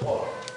Oh.